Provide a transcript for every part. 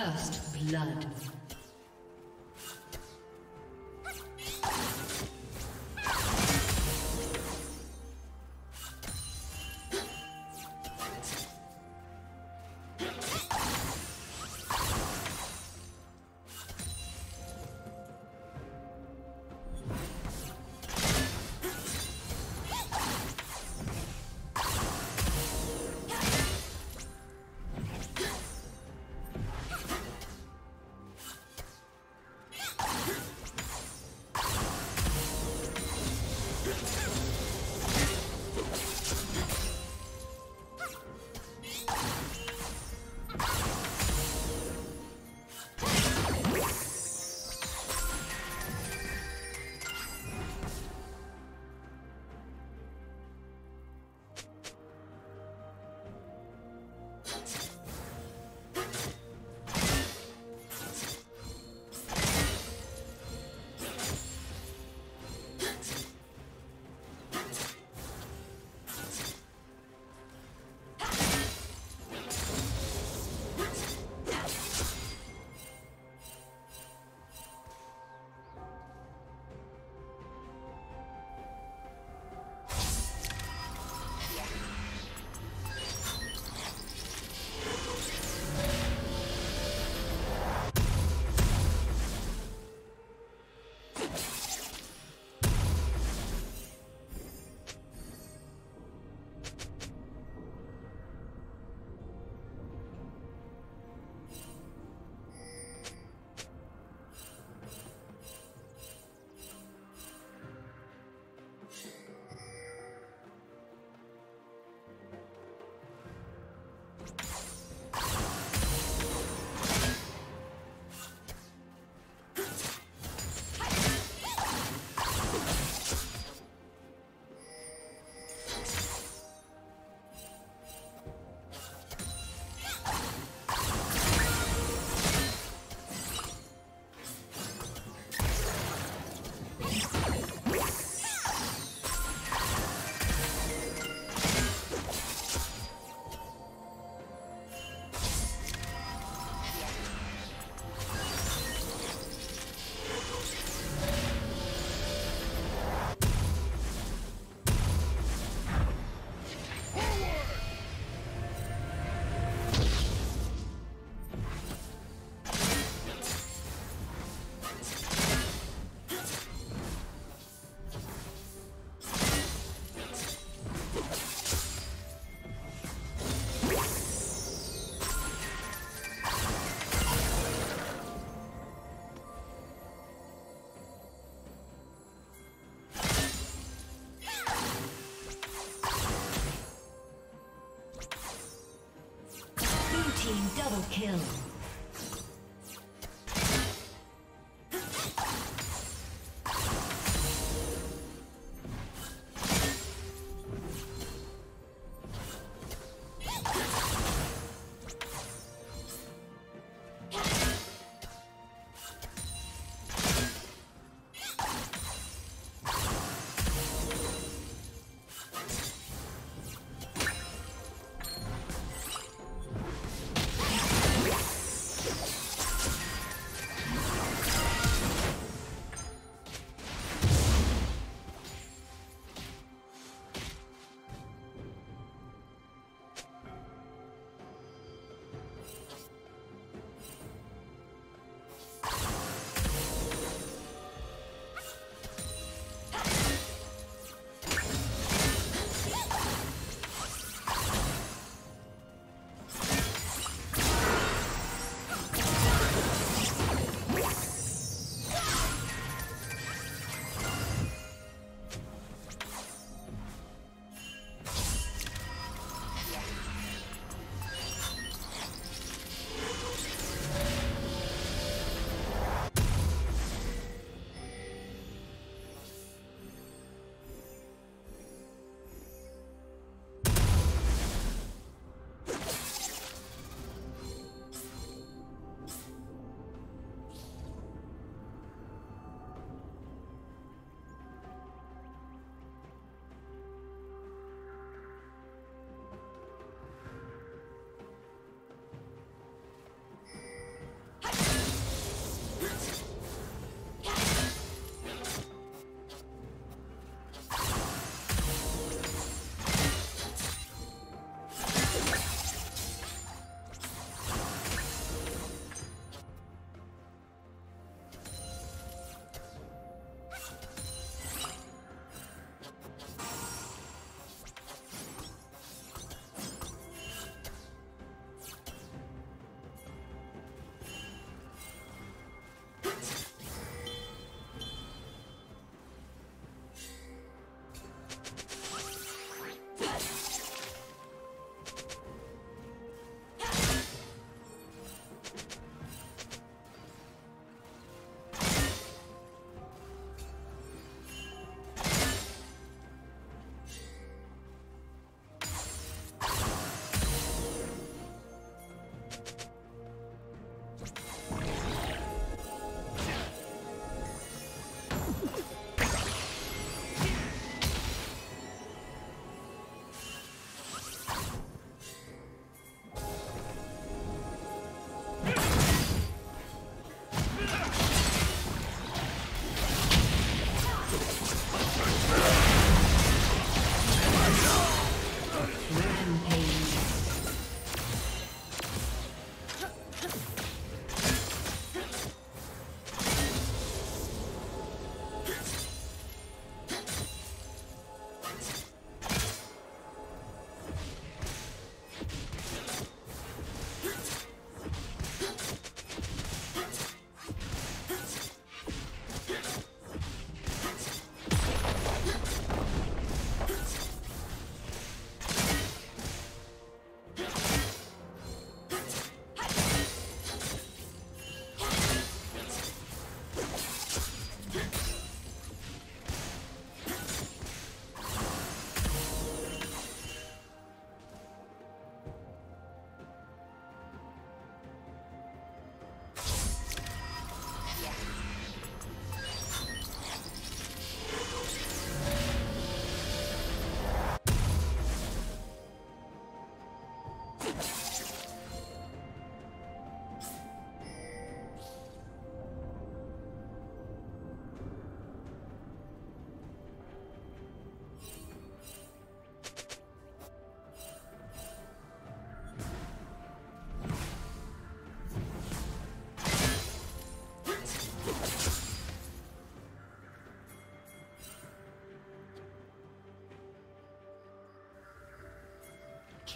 First blood.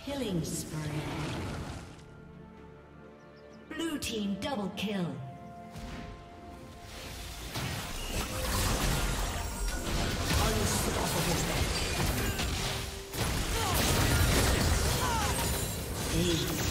Killing spree. Blue team double kill. Unstoppable.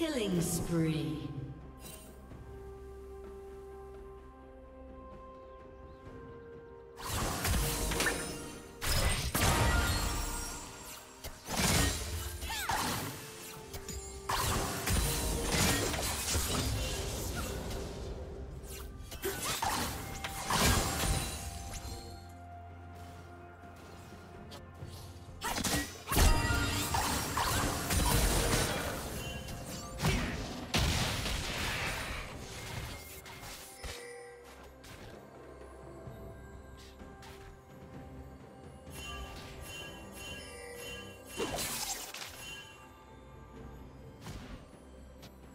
Killing spree.